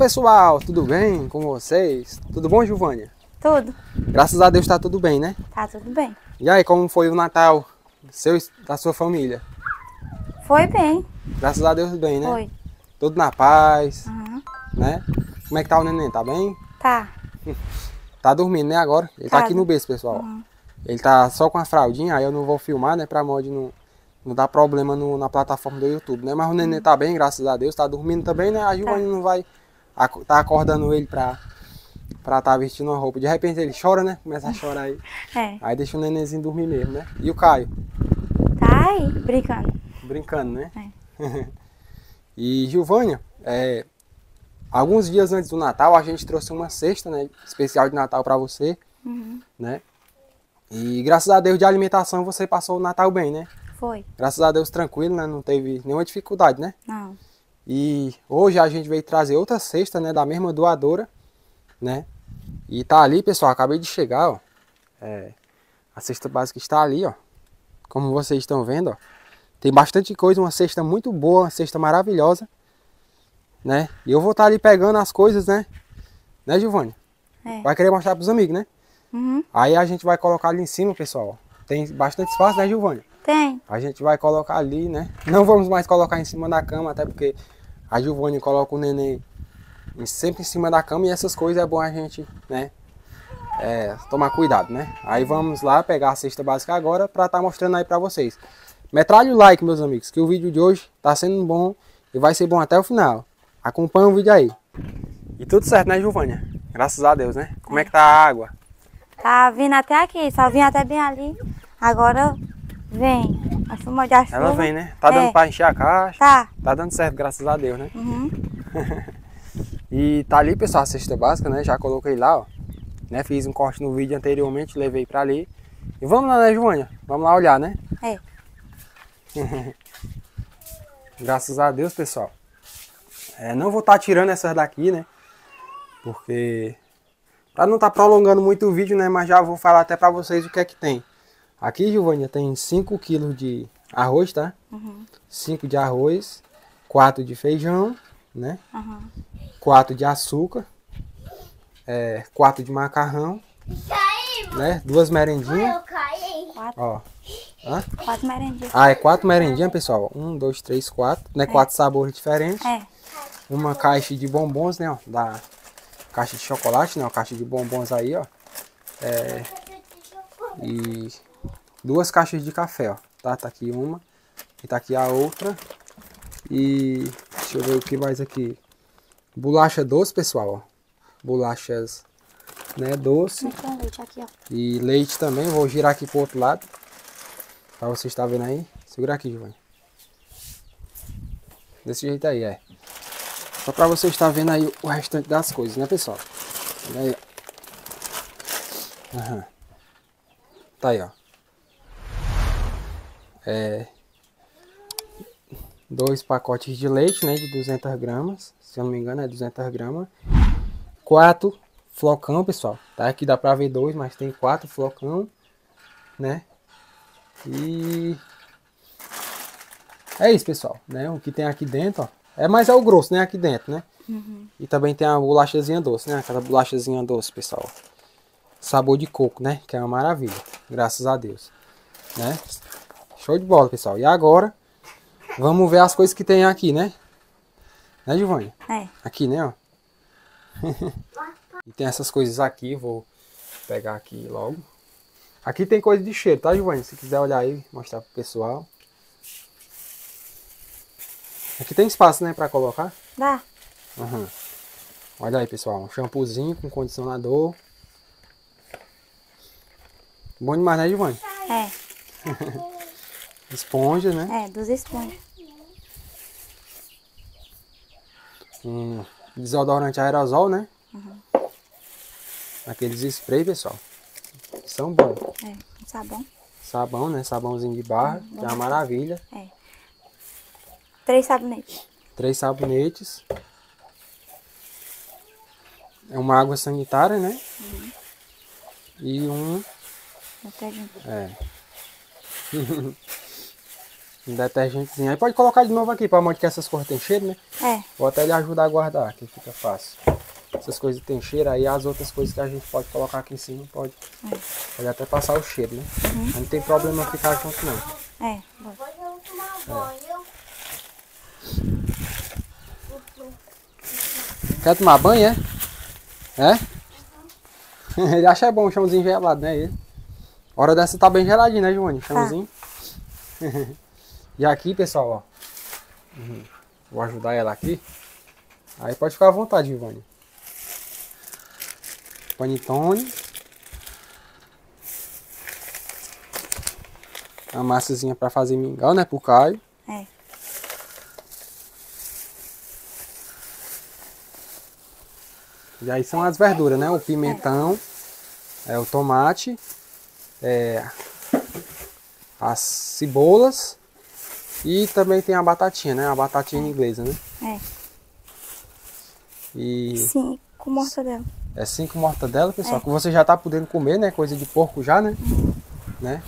Pessoal, tudo bem com vocês? Tudo bom, Giovânia? Tudo. Graças a Deus tá tudo bem, né? Tá tudo bem. E aí, como foi o Natal seu, da sua família? Foi bem. Graças a Deus bem, né? Foi. Tudo na paz, Uhum. né? Como é que tá o neném? Tá bem? Tá. Tá dormindo, né, agora? Ele tá, Tá. aqui no berço, pessoal. Uhum. Ele tá só com a fraldinha, aí eu não vou filmar, né, pra mod não, não dar problema no- na plataforma do YouTube, né? Mas o Uhum. neném tá bem, graças a Deus, tá dormindo também, né? A Giovanni não vai tá acordando ele pra, pra tá vestindo uma roupa. De repente ele chora, né? Começa a chorar aí. É. Aí deixa o nenenzinho dormir mesmo, né? E o Caio? Tá aí, brincando. Brincando, né? É. e Gilvânia, é, alguns dias antes do Natal a gente trouxe uma cesta, né? Especial de Natal pra você, Uhum. né? E graças a Deus de alimentação você passou o Natal bem, né? Foi. Graças a Deus tranquilo, né? Não teve nenhuma dificuldade, né? Não. E hoje a gente veio trazer outra cesta, né? Da mesma doadora, né? E tá ali, pessoal, acabei de chegar, ó. É, a cesta básica está ali, ó. Como vocês estão vendo, ó. Tem bastante coisa, uma cesta muito boa, uma cesta maravilhosa, né? E eu vou estar ali pegando as coisas, né? Né, Giovanni? É. Vai querer mostrar pros amigos, né? Uhum. Aí a gente vai colocar ali em cima, pessoal. Tem bastante espaço, né, Giovanni? Tem. A gente vai colocar ali, né? Não vamos mais colocar em cima da cama, até porque a Giovanni coloca o neném em- sempre em cima da cama e essas coisas é bom a gente, né? é, tomar cuidado, né? Aí vamos lá pegar a cesta básica agora pra estar mostrando aí pra vocês. Metralhe o like, meus amigos, que o vídeo de hoje tá sendo bom e vai ser bom até o final. Acompanha o vídeo aí. E tudo certo, né, Giovânia? Graças a Deus, né? Como é que tá a água? Tá vindo até aqui, só vim até bem ali. Agora vem. A chuva de chuva. Ela vem, né? Tá dando É. pra encher a caixa. Tá. Tá dando certo, graças a Deus, né? Uhum. E tá ali, pessoal, a cesta básica, né? Já coloquei lá, ó. Né? Fiz um corte no vídeo anteriormente, levei pra ali. E vamos lá, né, Joânia? Vamos lá olhar, né? É. Graças a Deus, pessoal. É, não vou estar tirando essas daqui, né? Porque... Pra não estar prolongando muito o vídeo, né? Mas já vou falar até pra vocês o que é que tem. Aqui, Giovânia, tem 5 kg de arroz, tá? Uhum. 5 de arroz, 4 de feijão, né? Uhum. 4 de açúcar, é, 4 de macarrão, né? Duas merendinhas, Quatro. ó. Hã? Quatro merendinhas. Ah, é quatro merendinhas, pessoal. Um, dois, três, quatro, né? Quatro sabores diferentes. É. Uma caixa de bombons, né? Ó, da caixa de chocolate, né? Uma caixa de bombons aí, ó. É, e duas caixas de café, ó. Tá, tá aqui uma e tá aqui a outra. E deixa eu ver o que mais aqui. Bolacha doce, pessoal, ó. Bolachas, né, doce. Tem leite aqui. E leite também, vou girar aqui pro outro lado. Pra você estar vendo aí. Segura aqui, Giovanni. Desse jeito aí, é. Só pra você estar vendo aí o restante das coisas, né, pessoal? Olha aí. Aham. Tá aí, ó. É... Dois pacotes de leite, né, de 200 gramas. Se eu não me engano, é 200 gramas. Quatro flocão, pessoal. Tá? Aqui dá pra ver dois, mas tem quatro flocão, né? E é isso, pessoal, né? O que tem aqui dentro, ó. É mais é o grosso, né? Aqui dentro, né? E também tem a bolachazinha doce, né? Aquela bolachazinha doce, pessoal. Sabor de coco, né? Que é uma maravilha. Graças a Deus. Né? Show de bola, pessoal. E agora, vamos ver as coisas que tem aqui, né? Né, Giovanni? É. Aqui, né, ó. e tem essas coisas aqui, vou pegar aqui logo. Aqui tem coisa de cheiro, tá, Giovanni? Se quiser olhar aí, mostrar pro pessoal. Aqui tem espaço, né, pra colocar. Dá. Aham. Olha aí, pessoal, um shampoozinho com condicionador. Bom demais, né, Giovanni? É. Esponja, né? É, dos esponjas. Um desodorante aerosol, né? Aqueles spray, pessoal. São bons. É. Um sabão. Sabão, né? Sabãozinho de barra, que é uma maravilha. É. Três sabonetes. Três sabonetes. É uma água sanitária, né? E um. Detergente. É. Um detergentezinho. Aí pode colocar de novo aqui, pra mostrar que essas coisas têm cheiro, né? É. Vou até lhe ajudar a guardar, que fica fácil. Essas coisas têm cheiro, aí as outras coisas que a gente pode colocar aqui em cima pode, É. pode até passar o cheiro, né? Mas Não tem problema ficar junto não. É. eu vou tomar banho. Quer tomar banho, é? É? Ele acha bom o chãozinho gelado, né? Ele. Hora dessa tá bem geladinho, né, Joane? Chãozinho. e aqui, pessoal, ó. Uhum. Vou ajudar ela aqui. Aí pode ficar à vontade, Ivone. Panetone. A massazinha pra fazer mingau, né? Pro Caio. É. E aí são as verduras, né? O pimentão, é, o tomate, é, as cebolas e também tem a batatinha, né? A batatinha inglesa, né? É. E Sim, com mortadela. é cinco mortadela, pessoal, que você já tá podendo comer, né? Coisa de porco já, né? Né?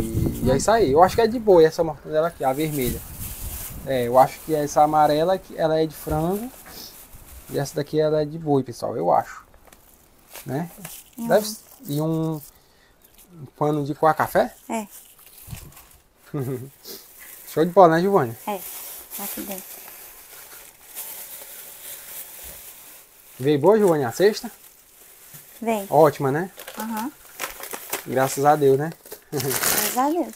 E, e é isso aí. Eu acho que é de boi essa mortadela aqui, a vermelha. É, eu acho que essa amarela ela é de frango e essa daqui ela é de boi, pessoal, eu acho. Né? Deve, e um, um pano de coar café? É. Show de bola, né, Giovanni? É. Tá aqui dentro. Veio boa, Giovanni, a sexta? Vem. Ótima, né? Aham. Graças a Deus, né? Graças a Deus.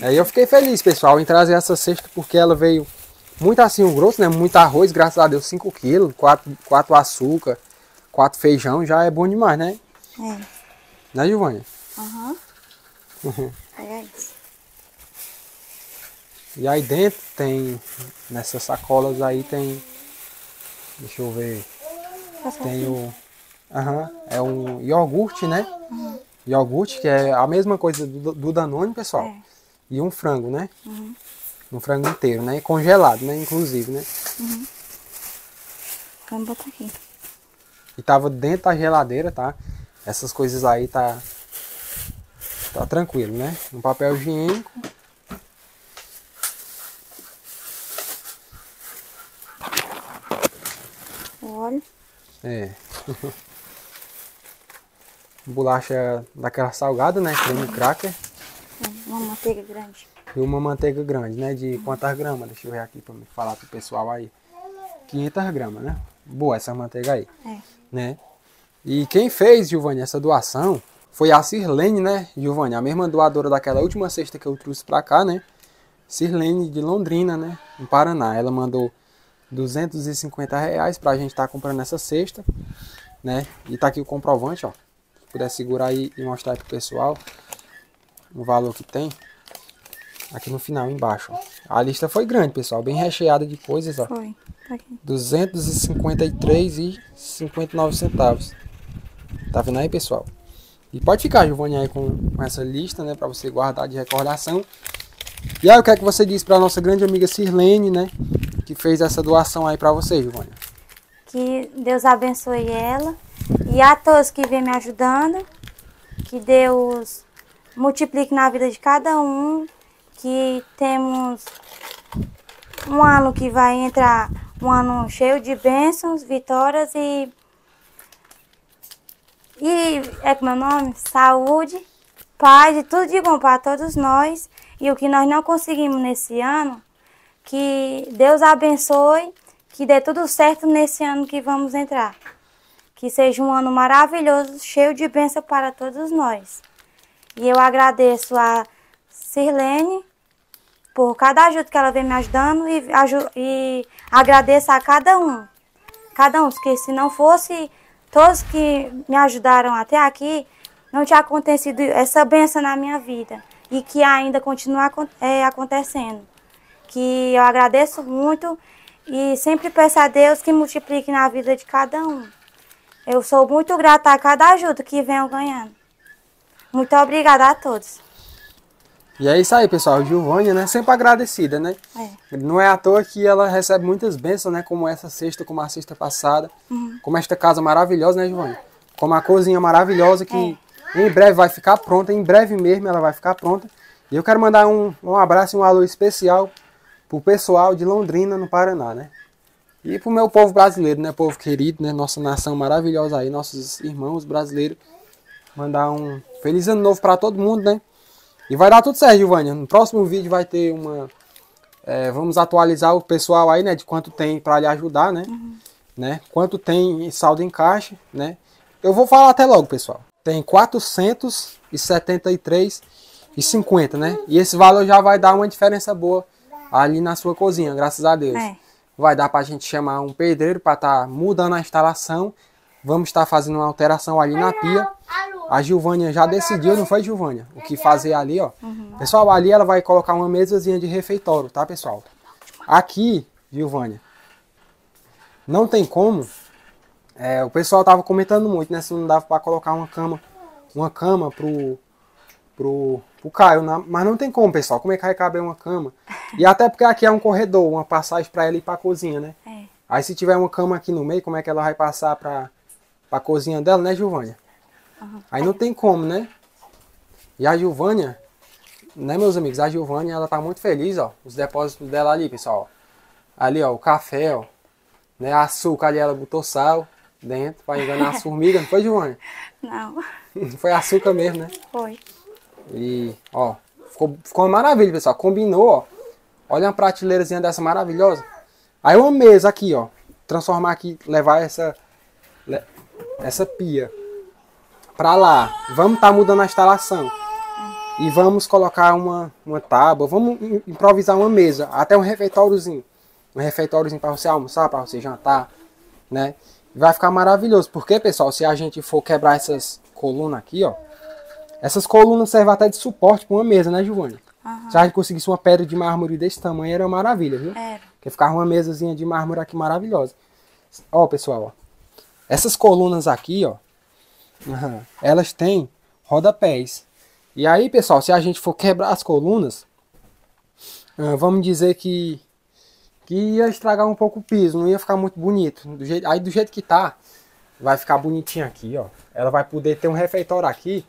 Aí eu fiquei feliz, pessoal, em trazer essa cesta porque ela veio muito assim o grosso, né? Muito arroz, graças a Deus, 5 quilos, 4, quatro açúcar, 4 feijão, já é bom demais, né? É. Né, Giovanni? Aham. Pega isso. E aí dentro tem, nessas sacolas aí tem, deixa eu ver, tem aqui. o, aham, é um iogurte, né? Iogurte, que é a mesma coisa do, do Danone, pessoal. É. E um frango, né? Um frango inteiro, né? Congelado, né? Inclusive, né? Vamos botar aqui. E tava dentro da geladeira, tá? Essas coisas aí tá. Tá tranquilo, né? Um papel higiênico. O óleo. É. Bolacha daquela salgada, né? Creme cracker. Uma manteiga grande. E uma manteiga grande, né? De quantas gramas? Deixa eu ver aqui pra me falar pro pessoal aí. 500 gramas, né? Boa essa manteiga aí, É. né? E quem fez, Giovanni, essa doação foi a Sirlene, né, Giovanni? A mesma doadora daquela última cesta que eu trouxe pra cá, né? Sirlene de Londrina, né? Em Paraná. Ela mandou 250 reais pra gente estar comprando essa cesta, né? E tá aqui o comprovante, ó. Se puder segurar aí e mostrar aí pro pessoal o valor que tem. Aqui no final, embaixo. ó. A lista foi grande, pessoal. Bem recheada de coisas, ó. Foi. Tá aqui. 253,59 centavos. Tá vendo aí, pessoal? E pode ficar, Giovanni, aí com, com essa lista, né? Pra você guardar de recordação. E aí, o que é que você diz pra nossa grande amiga Sirlene, né? Que fez essa doação aí pra você, Giovanni? Que Deus abençoe ela e a todos que vêm me ajudando. Que Deus multiplique na vida de cada um. Que temos um ano que vai entrar um ano cheio de bênçãos, vitórias e. E é como é o nome? Saúde, paz e tudo de bom para todos nós. E o que nós não conseguimos nesse ano, que Deus abençoe, que dê tudo certo nesse ano que vamos entrar. Que seja um ano maravilhoso, cheio de bênção para todos nós. E eu agradeço a Sirlene por cada ajuda que ela vem me ajudando e, e agradeço a cada um. Cada um, porque se não fosse todos que me ajudaram até aqui, não tinha acontecido essa benção na minha vida. E que ainda continua é, acontecendo. Que eu agradeço muito e sempre peço a Deus que multiplique na vida de cada um. Eu sou muito grata a cada ajuda que venham ganhando. Muito obrigada a todos. E é isso aí, pessoal. Giovanni, né? Sempre agradecida, né? É. Não é à toa que ela recebe muitas bênçãos, né? Como essa sexta, como a sexta passada. Como esta casa maravilhosa, né, Giovanni? Como a cozinha maravilhosa que em breve vai ficar pronta. Em breve mesmo ela vai ficar pronta. E eu quero mandar um, um abraço e um alô especial pro pessoal de Londrina, no Paraná, né? E pro meu povo brasileiro, né? Povo querido, né? Nossa nação maravilhosa aí, nossos irmãos brasileiros. Mandar um feliz ano novo para todo mundo, né? E vai dar tudo certo, Giovânia. No próximo vídeo vai ter uma. é, vamos atualizar o pessoal aí, né? De quanto tem para lhe ajudar, né? né? Quanto tem em saldo em caixa, né? Eu vou falar até logo, pessoal. Tem 473,50, né? E esse valor já vai dar uma diferença boa ali na sua cozinha, graças a Deus. É. Vai dar pra gente chamar um pedreiro para estar mudando a instalação. Vamos estar fazendo uma alteração ali na pia. A Gilvânia já decidiu, não foi, Gilvânia? O que fazer ali, ó. Pessoal, ali ela vai colocar uma mesazinha de refeitório, tá, pessoal? Aqui, Gilvânia, não tem como. é, o pessoal tava comentando muito, né? Se não dava para colocar uma cama, uma cama pro, pro, pro Caio, na- mas não tem como, pessoal. Como é que vai caber uma cama? E até porque aqui é um corredor, uma passagem para ela ir para cozinha, né? É. Aí se tiver uma cama aqui no meio, como é que ela vai passar para a cozinha dela, né, Gilvânia? Aí não tem como, né? E a Gilvânia, né, meus amigos? A Gilvânia, ela tá muito feliz, ó. Os depósitos dela ali, pessoal. Ali, ó, o café, ó. Né, açúcar ali, ela botou sal dentro pra enganar as formigas, não foi, Gilvânia? Não, Foi açúcar mesmo, né? foi. E, ó, ficou, ficou uma maravilha, pessoal. Combinou, ó. Olha uma prateleirazinha dessa maravilhosa. Aí uma mesa aqui, ó. Transformar aqui, levar essa essa pia pra lá. Vamos estar mudando a instalação. E vamos colocar uma, uma tábua. Vamos im- improvisar uma mesa. Até um refeitóriozinho. Um refeitóriozinho para você almoçar, para você jantar, né? Vai ficar maravilhoso. Porque, pessoal, se a gente for quebrar essas colunas aqui, ó. Essas colunas servem até de suporte para uma mesa, né, Giovanni? Se a gente conseguisse uma pedra de mármore desse tamanho, era maravilha, viu? Era. Porque ficava uma mesazinha de mármore aqui maravilhosa. Ó, pessoal, ó. Essas colunas aqui, ó. elas têm rodapés. E aí, pessoal, se a gente for quebrar as colunas, vamos dizer que que ia estragar um pouco o piso, não ia ficar muito bonito. Do jeito, aí do jeito que tá, vai ficar bonitinho aqui, ó. Ela vai poder ter um refeitório aqui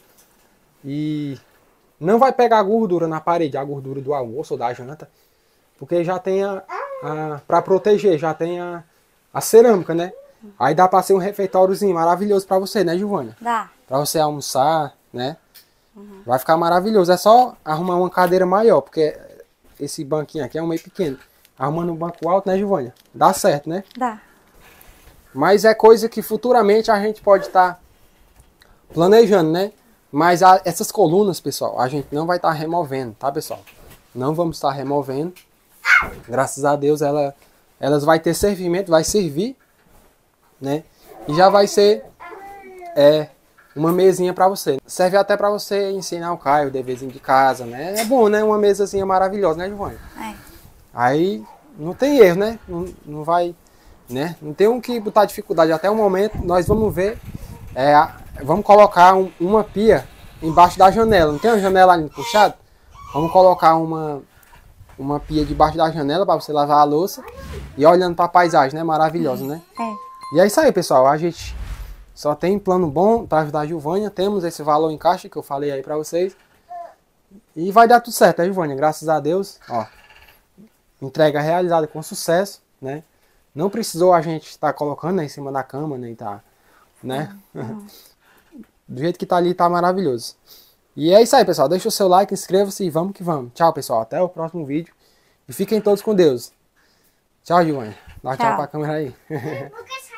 e não vai pegar gordura na parede, a gordura do almoço ou da janta, porque já tem a, a para proteger, já tem a, a cerâmica, né? Aí dá para ser um refeitóriozinho maravilhoso para você, né, Giovana? Dá. Para você almoçar, né? Vai ficar maravilhoso. É só arrumar uma cadeira maior, porque esse banquinho aqui é um meio pequeno. Arrumando um banco alto, né, Giovânia? Dá certo, né? Dá. Mas é coisa que futuramente a gente pode estar planejando, né? Mas a- essas colunas, pessoal, a gente não vai estar removendo, tá, pessoal? Não vamos estar removendo. Graças a Deus, ela, elas vai ter servimento, vai servir, né? E já vai ser é, uma mesinha para você. Serve até para você ensinar o Caio, o deverzinho de casa, né? É bom, né? Uma mesazinha maravilhosa, né, Giovânia? É. Aí não tem erro, né? Não, não vai, né? Não tem um que botar dificuldade. Até o momento nós vamos ver, é, a- vamos colocar um- uma pia embaixo da janela. Não tem uma janela ali puxada? Vamos colocar uma uma pia debaixo da janela para você lavar a louça e olhando para a paisagem, né? Maravilhosa, né? É. E é isso aí, pessoal. A gente só tem plano bom para ajudar a Gilvânia. Temos esse valor em caixa que eu falei aí para vocês. E vai dar tudo certo, né, Gilvânia? Graças a Deus. Ó, entrega realizada com sucesso, né? Não precisou a gente estar colocando né, em cima da cama, nem tá, né? Do jeito que tá ali, tá maravilhoso. E é isso aí, pessoal. Deixa o seu like, inscreva-se e vamos que vamos. Tchau, pessoal. Até o próximo vídeo. E fiquem todos com Deus. Tchau, Gilvânia. Dá tchau Tchau. pra câmera aí.